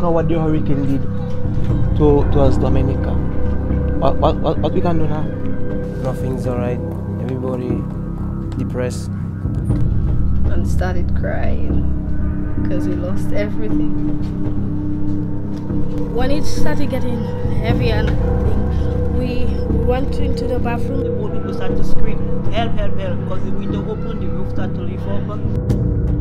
look at what the hurricane did to towards Dominica. What, what, what, what we can do now? Nothing's alright. Everybody depressed. And started crying because we lost everything. When it started getting heavy and we went into the bathroom. The old people started to scream, help, help, help, because the window opened, the roof started to lift up.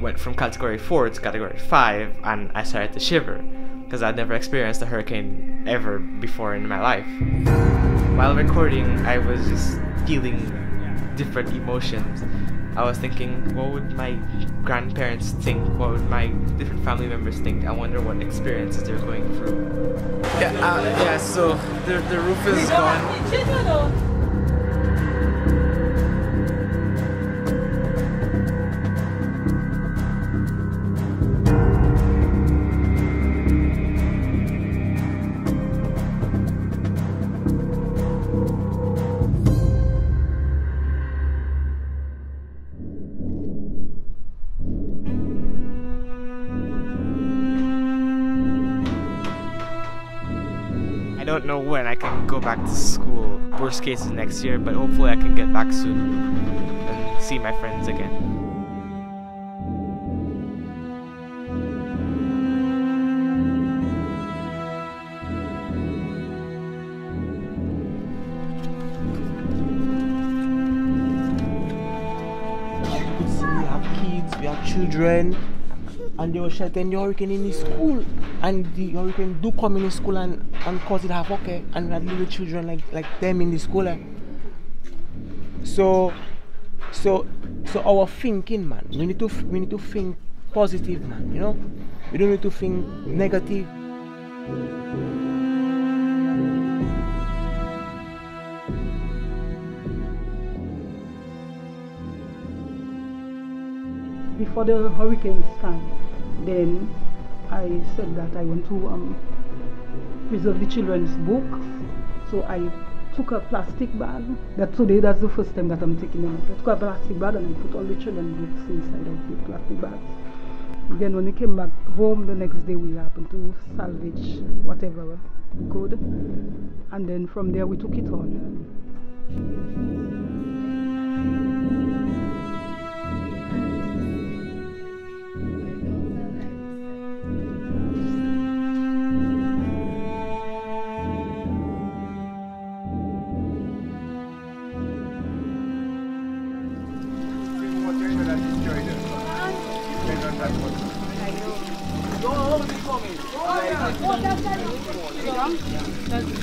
Went from category 4 to category 5 and I started to shiver because I'd never experienced a hurricane ever before in my life. While recording, I was just feeling different emotions. I was thinking, what would my grandparents think? What would my different family members think? I wonder what experiences they're going through. Yeah, uh, yeah so the, the roof is gone. Don't know when I can go back to school. Worst case is next year, but hopefully I can get back soon and see my friends again. We have kids, we have children, and they were the hurricane in the school. And the hurricane do come in the school and, and cause it havoc, eh? and had little children like like them in the school. Eh? So so so our thinking man, we need to we need to think positive man, you know? We don't need to think negative. before the hurricane started, then I said that I want to um, preserve the children's books. So I took a plastic bag. That today that's the first time that I'm taking them. I took a plastic bag and I put all the children's books inside of the plastic bags. Then when we came back home the next day we happened to salvage whatever we could. And then from there we took it on. That's